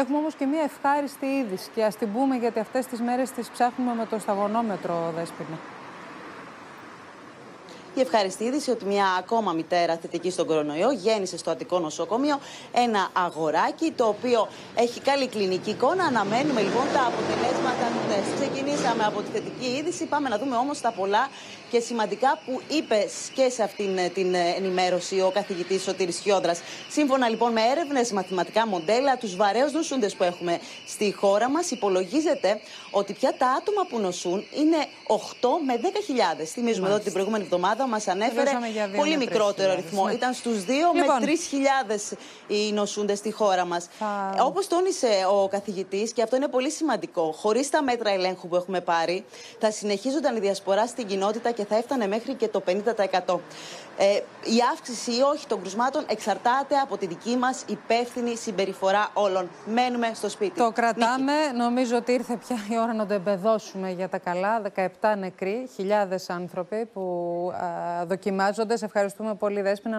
Έχουμε όμως και μια ευχάριστη είδηση και ας την πούμε γιατί αυτές τις μέρες τις ψάχνουμε με το σταγονόμετρο, Δέσποινα. Η ευχαριστή είδηση ότι μια ακόμα μητέρα θετική στον κορονοϊό γέννησε στο Αττικό Νοσοκομείο ένα αγοράκι το οποίο έχει καλή κλινική εικόνα. Αναμένουμε λοιπόν τα αποτελέσματα του τεστ. Ξεκινήσαμε από τη θετική είδηση. Πάμε να δούμε όμως τα πολλά και σημαντικά που είπε και σε αυτήν ε, την ε, ενημέρωση ο καθηγητής Σωτήρης Χιόντρα. Σύμφωνα λοιπόν με έρευνες, μαθηματικά μοντέλα, τους βαρέως νοσούντες που έχουμε στη χώρα μας, υπολογίζεται ότι πια τα άτομα που νοσούν είναι 8 με 10.000. Θυμίζουμε εδώ ότι την προηγούμενη εβδομάδα μας ανέφερε πολύ μικρότερο αριθμό. Ναι. Ήταν στους 2 λοιπόν. με 3.000 οι νοσούντες στη χώρα μας. Θα... Όπως τόνισε ο καθηγητής, και αυτό είναι πολύ σημαντικό, χωρίς τα μέτρα ελέγχου που έχουμε πάρει, θα συνεχίζονταν η διασπορά στην κοινότητα και θα έφτανε μέχρι και το 50%. Ε, η αύξηση ή όχι των κρουσμάτων εξαρτάται από τη δική μας υπεύθυνη συμπεριφορά όλων. Μένουμε στο σπίτι. Το κρατάμε. Νομίζω ότι ήρθε πια η ώρα να το εμπεδώσουμε για τα καλά. 17 νεκροί, χιλιάδες άνθρωποι που α, δοκιμάζονται. Σε ευχαριστούμε πολύ, Δέσποινα.